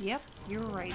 Yep, you're right.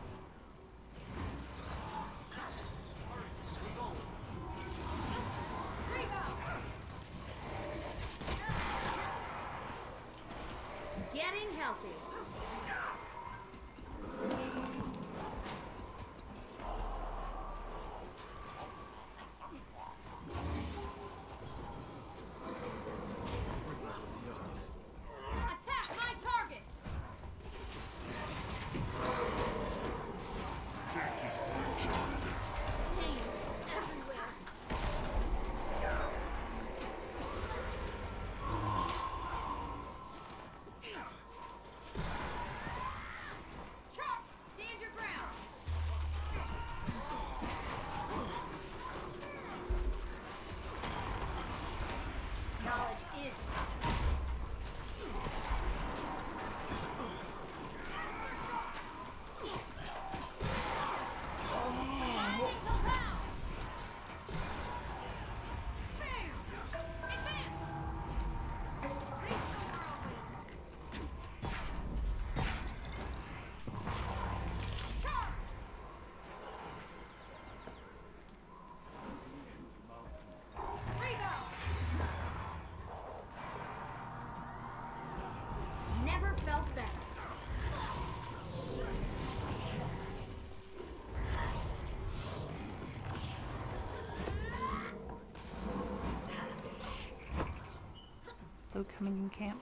knowledge is power. though coming in camp.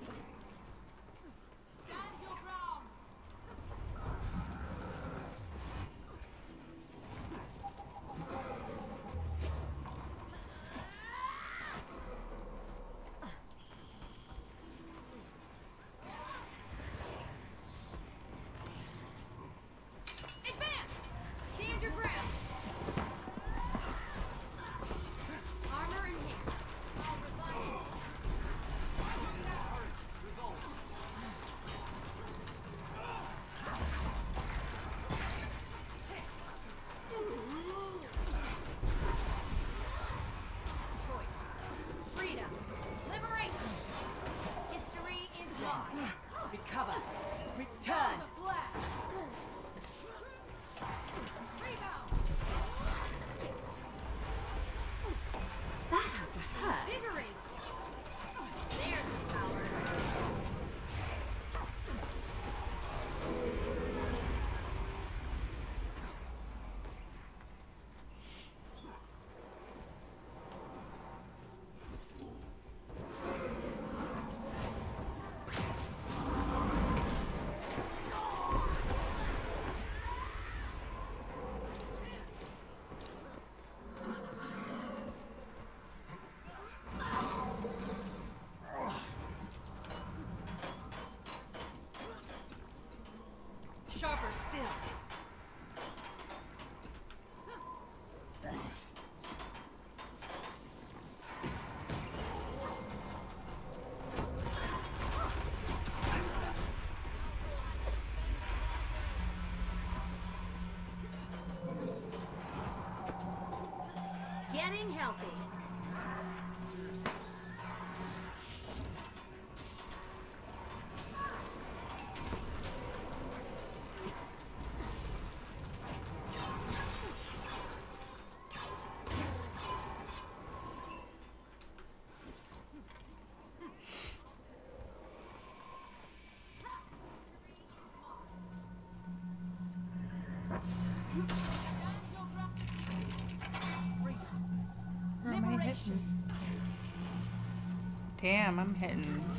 Better still. Getting healthy. Damn, I'm hitting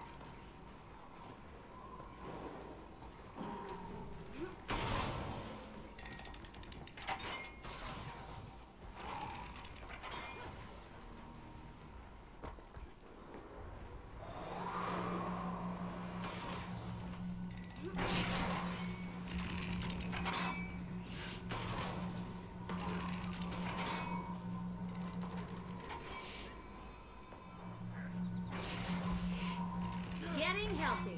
getting healthy.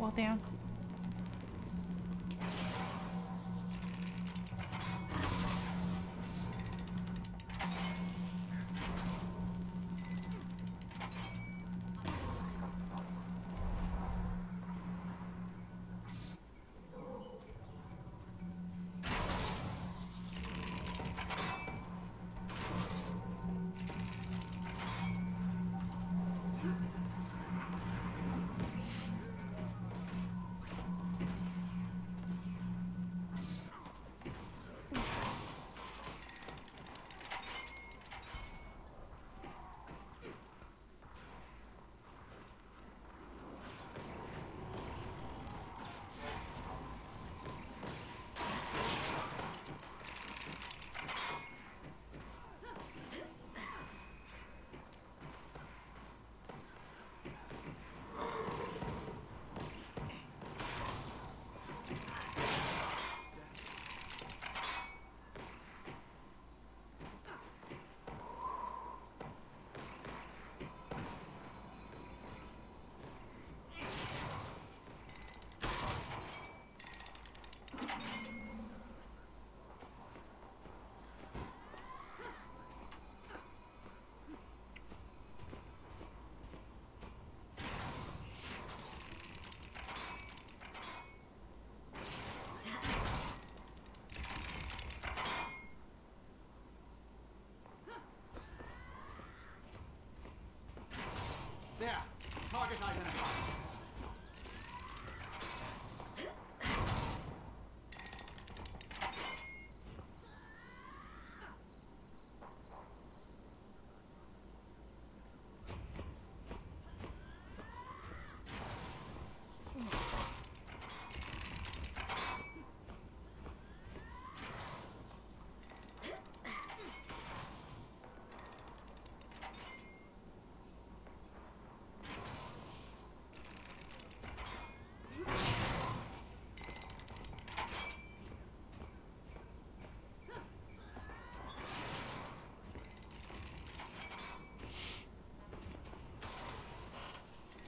Wall down. Target identified.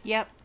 Yep.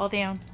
Wall down.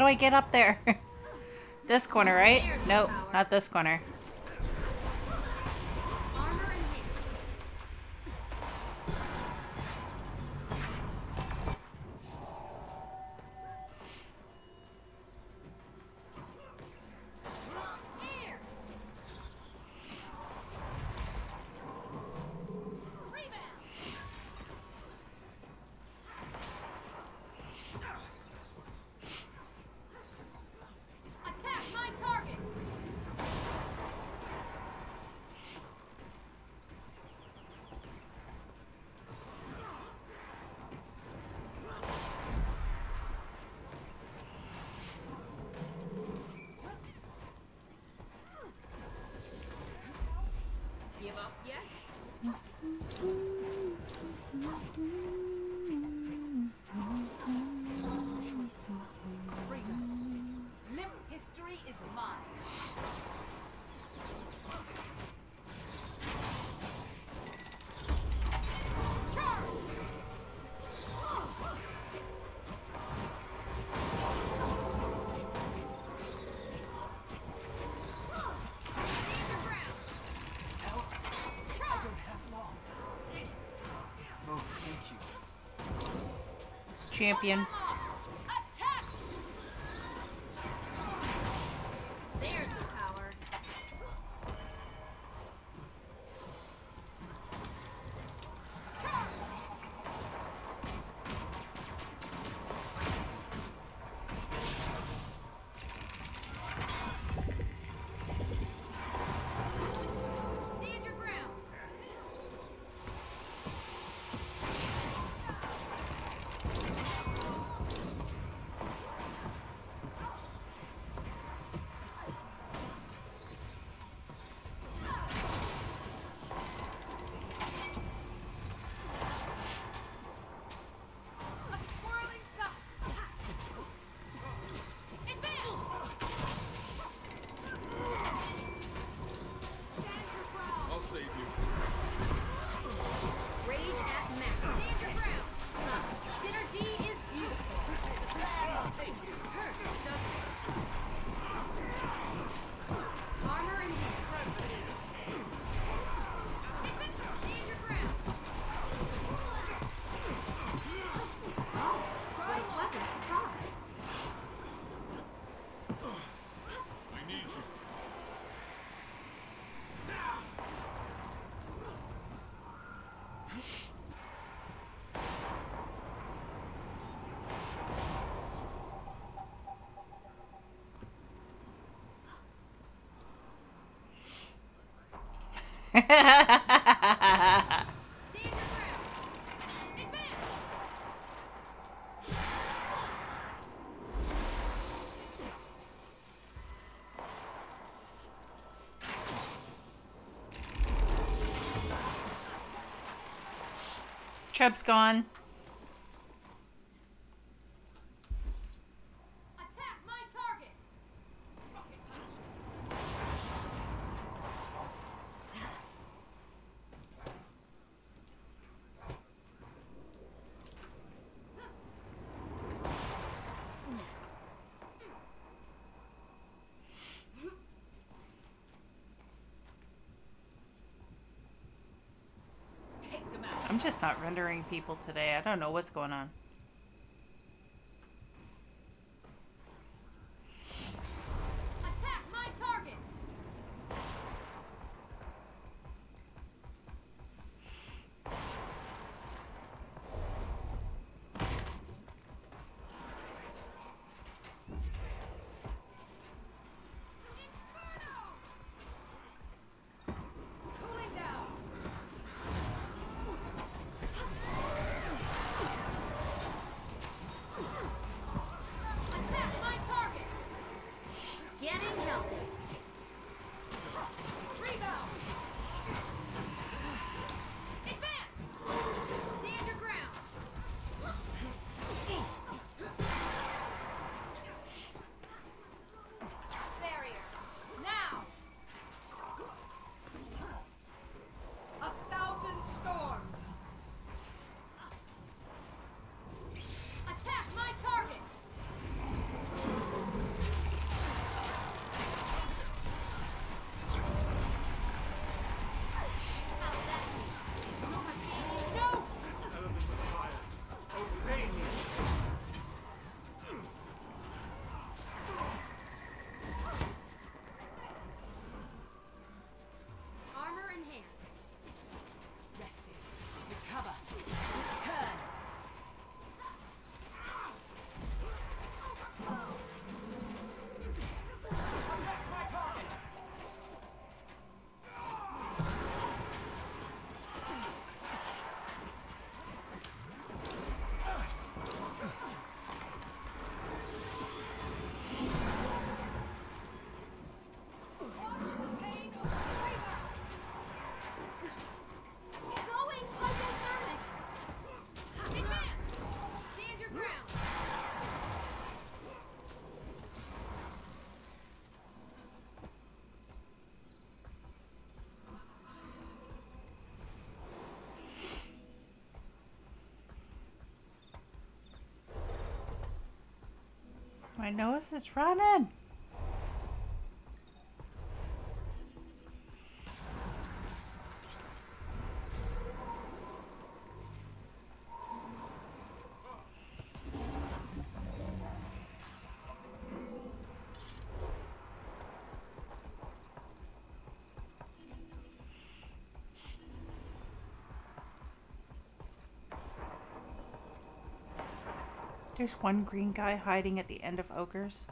How do I get up there? this corner, right? Nope, not this corner. yet? champion. Chubb's gone. not rendering people today. I don't know what's going on. My nose is running. There's one green guy hiding at the end of ogres.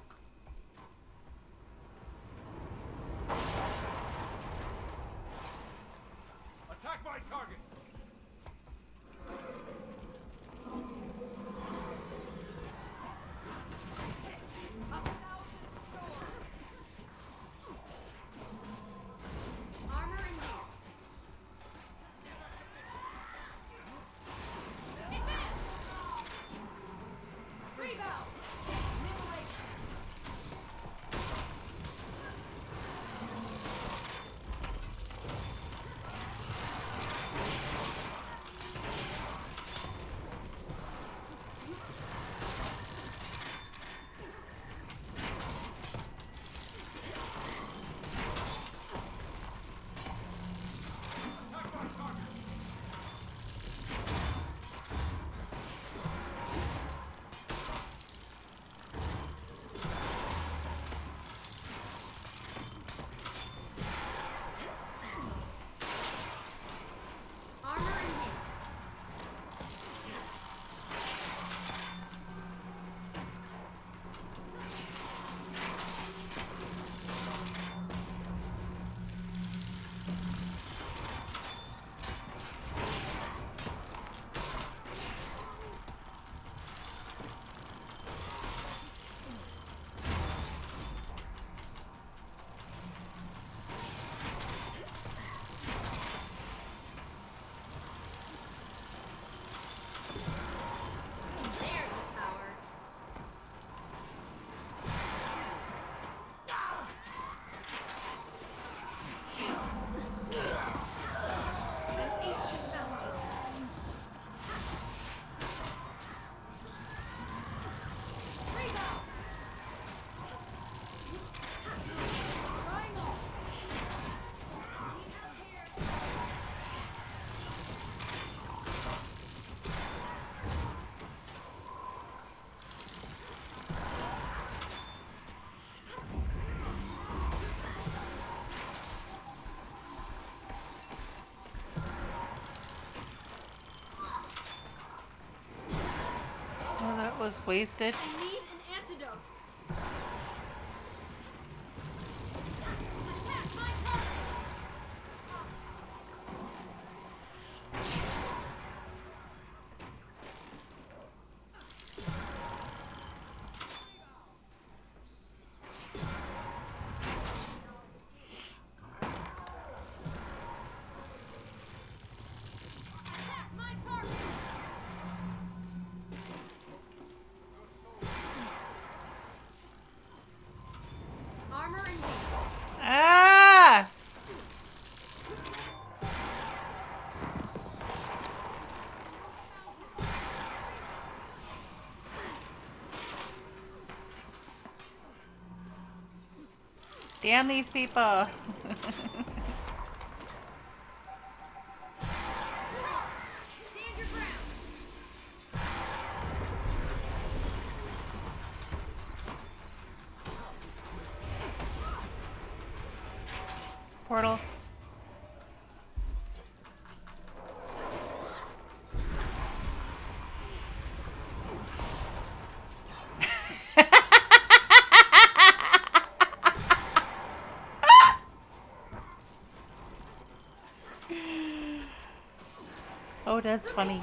Was wasted. I need an antidote. Damn these people. that's funny.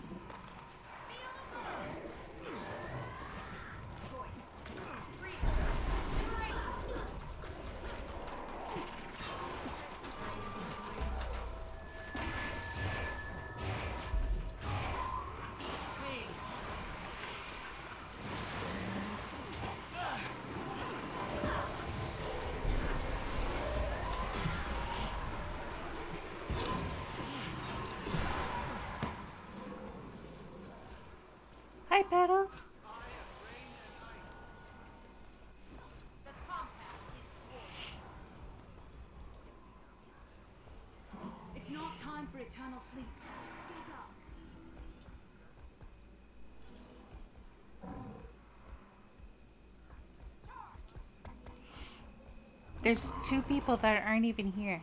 It's not time for eternal sleep. Get up. There's two people that aren't even here.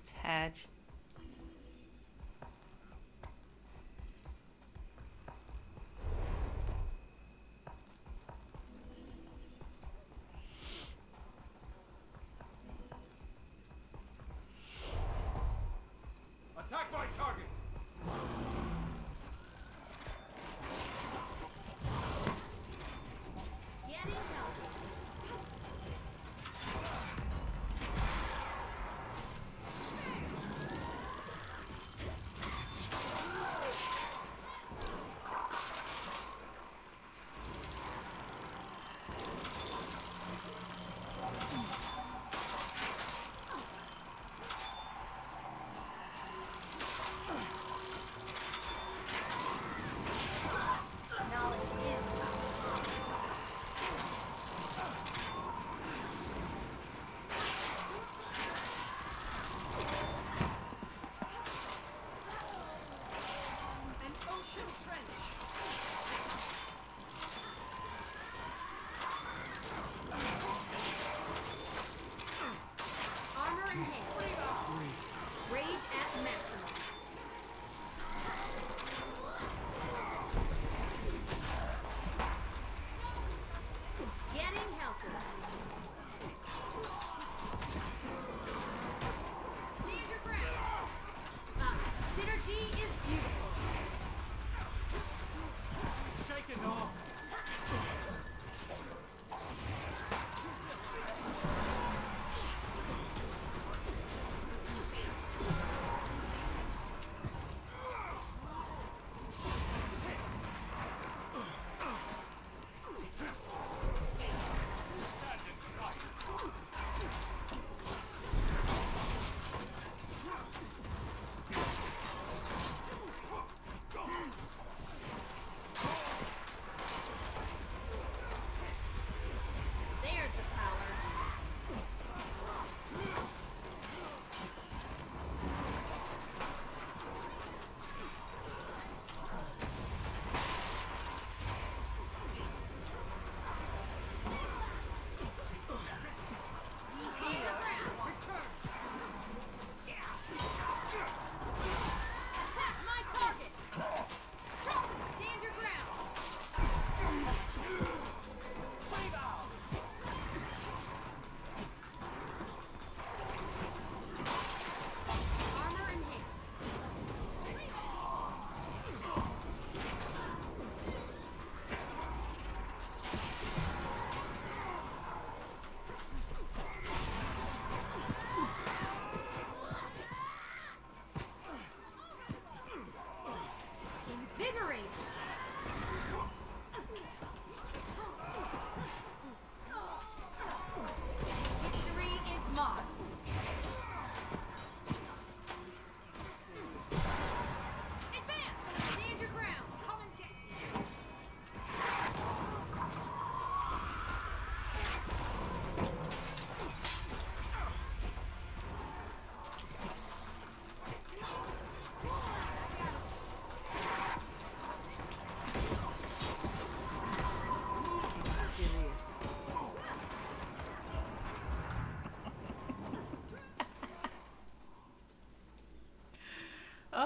It's Hadge. Attack my target!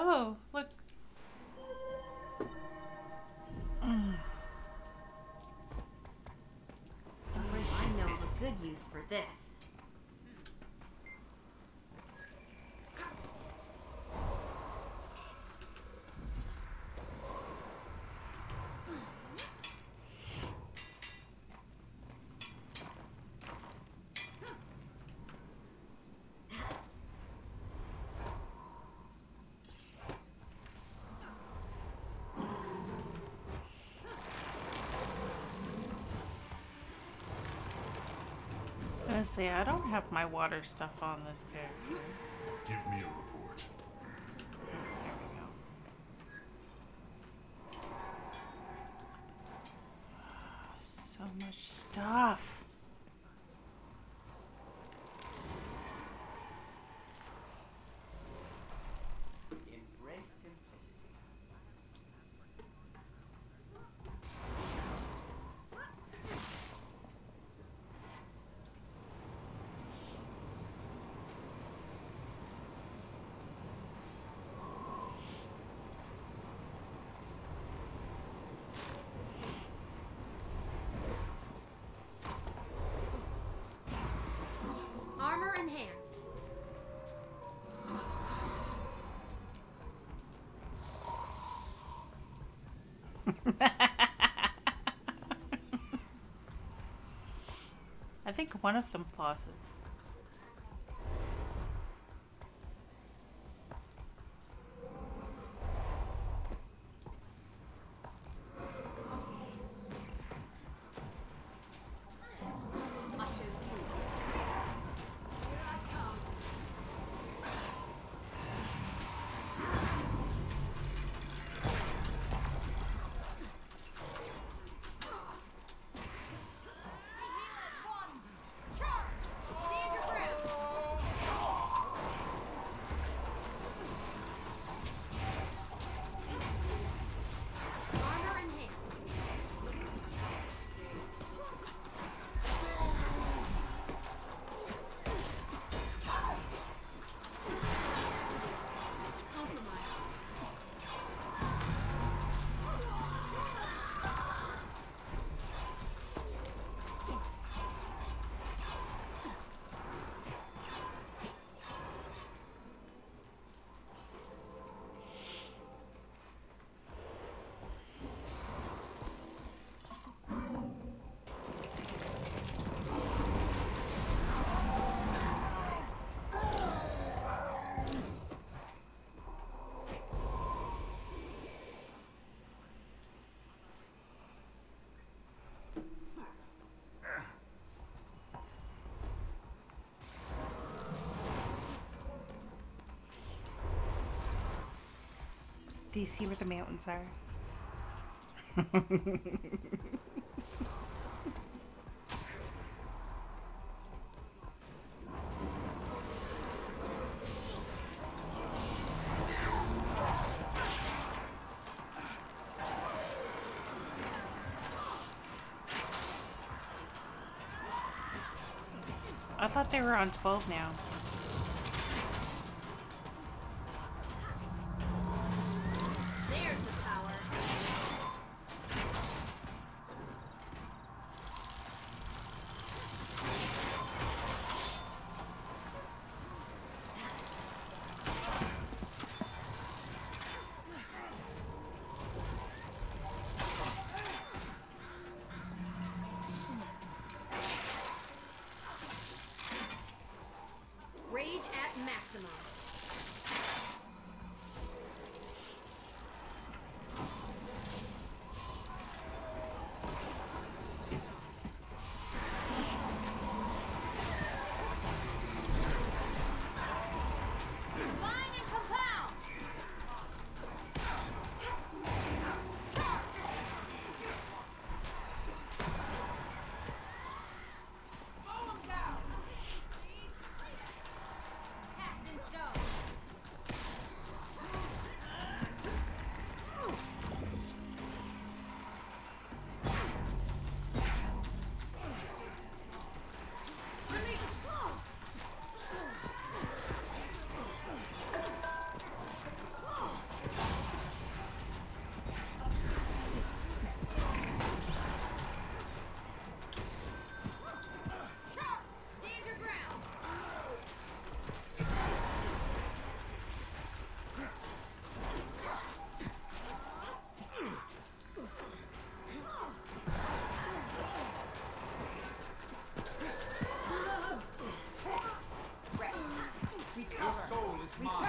Oh, look. Mm. I know a good use for this. Say I don't have my water stuff on this character. Give me a report. There we go. So much stuff. Embrace simplicity. Armor enhanced. I think one of them flosses. Much as you. Charge! Stand your ground! Armor enhanced. Compromised. Do you see where the mountains are? I thought they were on 12 now. Return.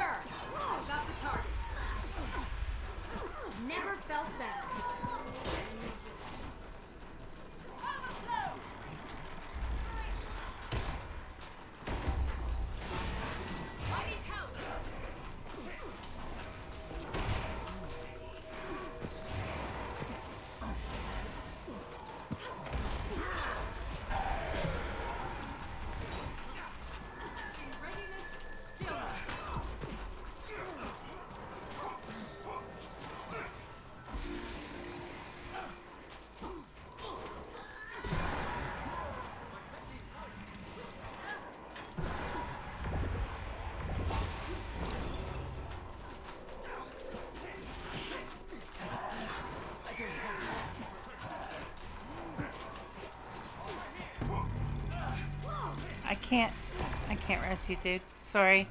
Can't. I can't rest you, dude. Sorry.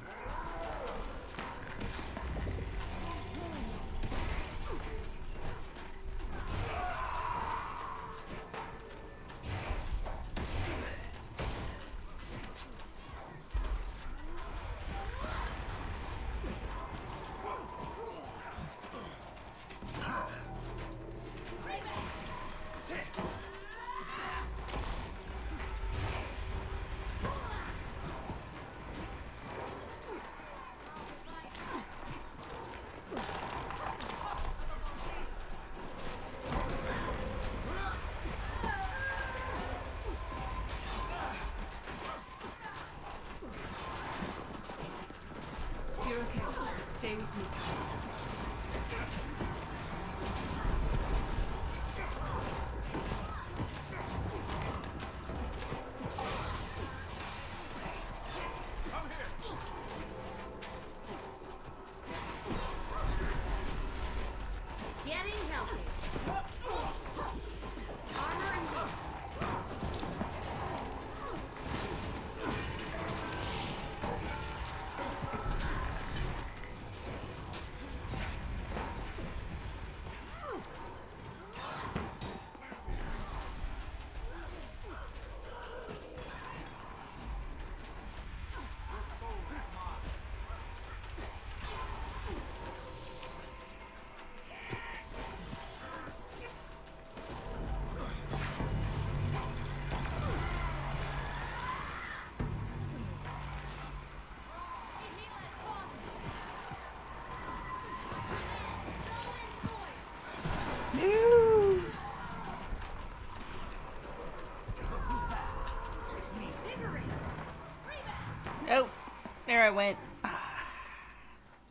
There I went.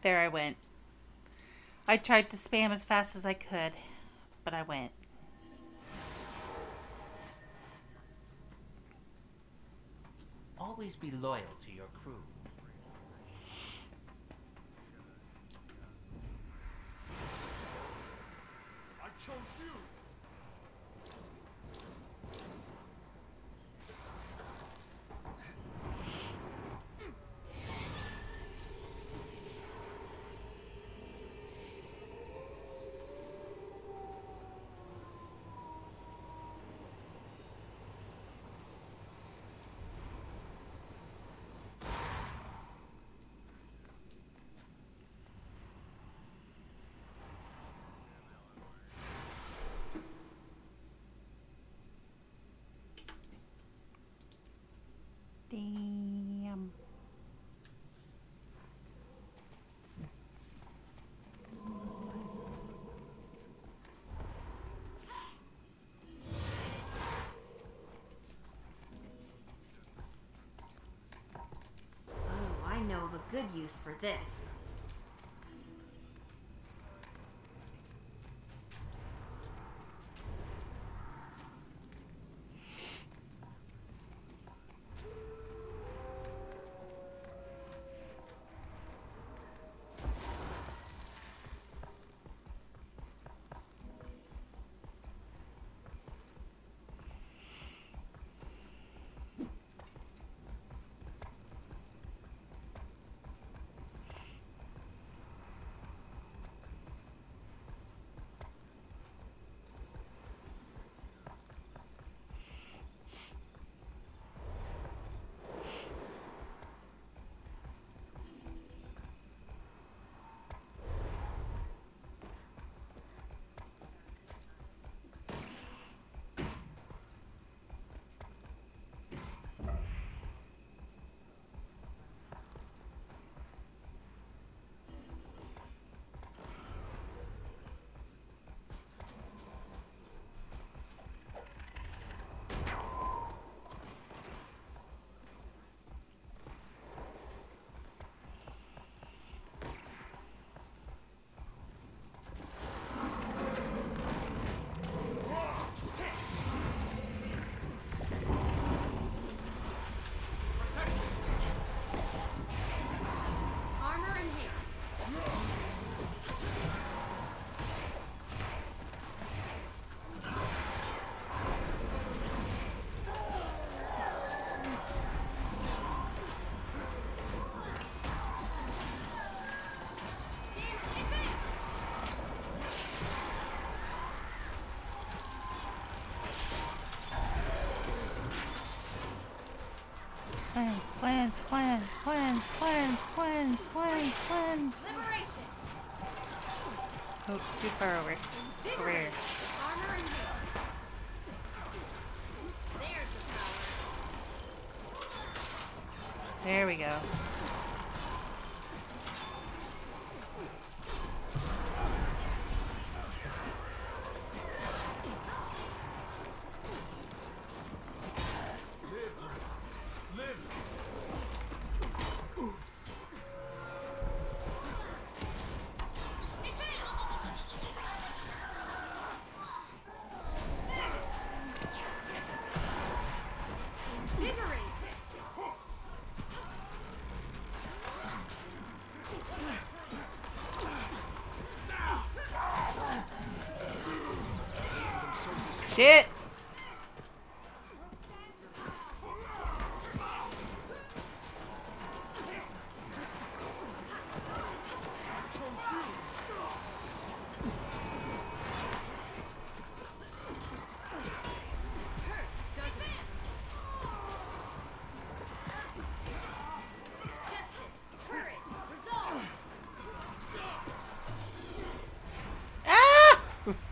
There I went. I tried to spam as fast as I could, but I went. Always be loyal to your crew. I chose you. Damn. Oh, I know of a good use for this. Cleanse, cleanse, cleanse, cleanse, cleanse, cleanse, cleanse. Liberation. Oh, too far over. Over here. Armor enhanced. There's the power. There we go.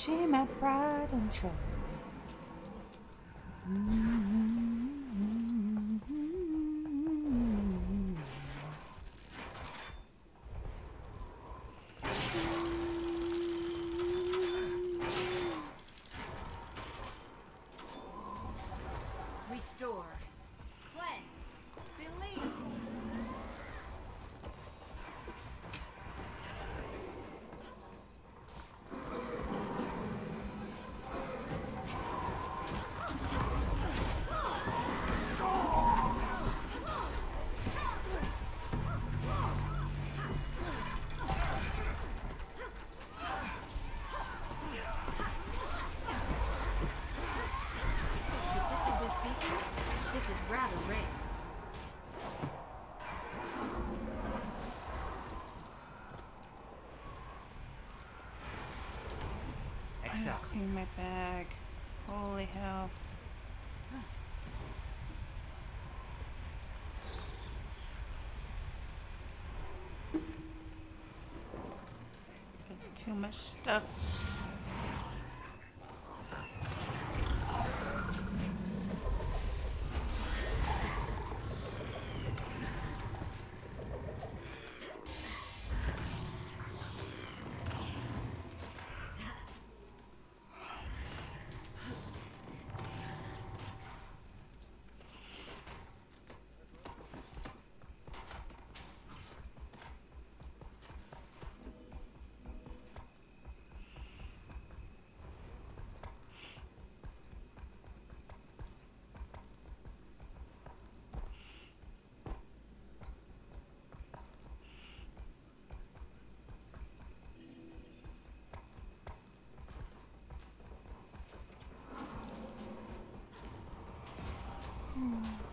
She my pride and joy. My bag. Holy hell. Got Too much stuff. Hmm.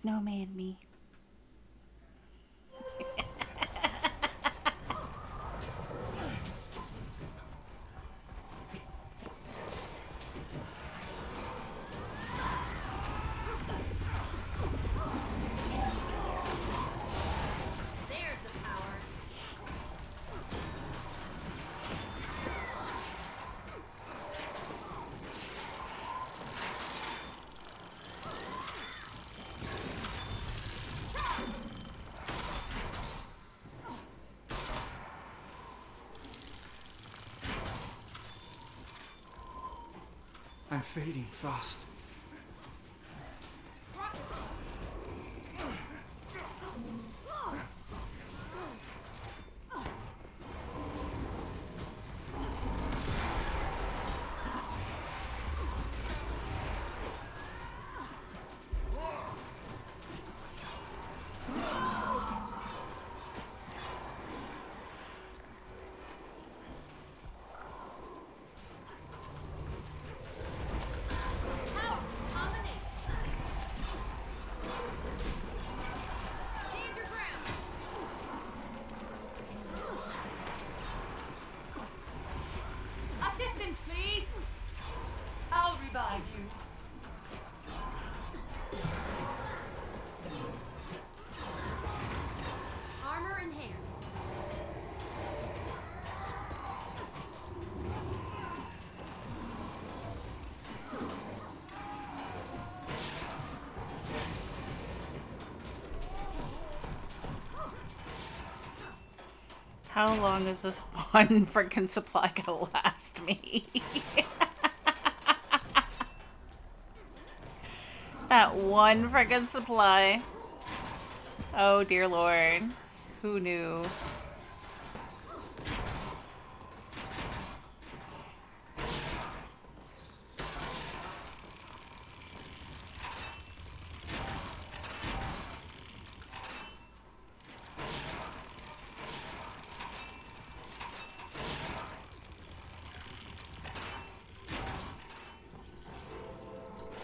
Snowman me. There's the power. I'm fading fast. How long is this one freaking supply gonna last me? that one freaking supply. Oh dear lord. Who knew?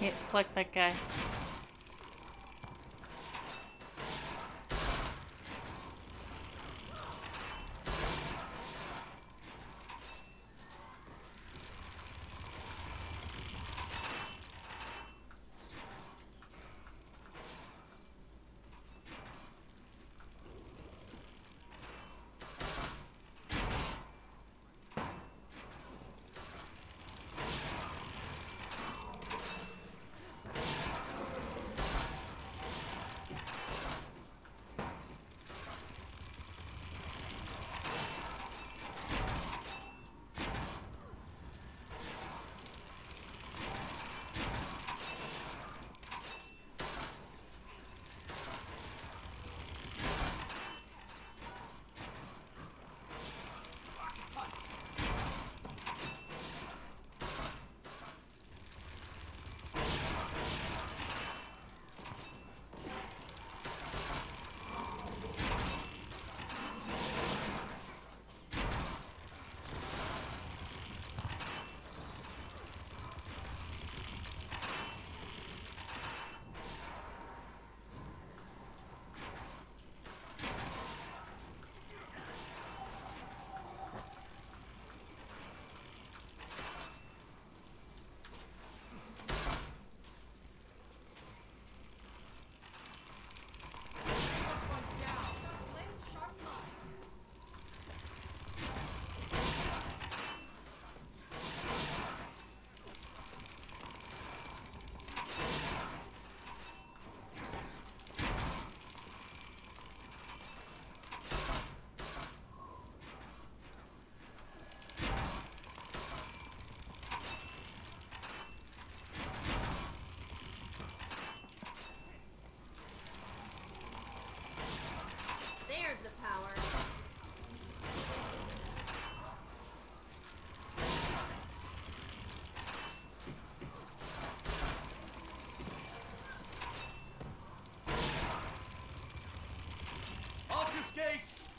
Can't select that guy.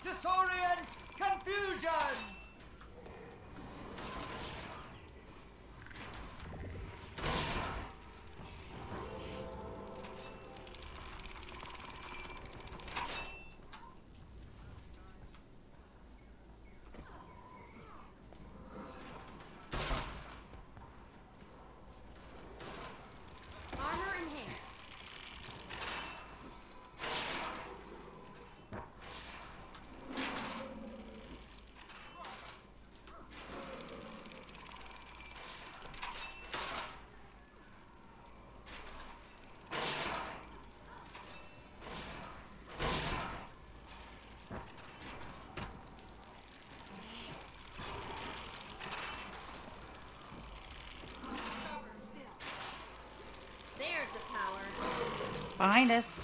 Disorient! Confusion! Behind us.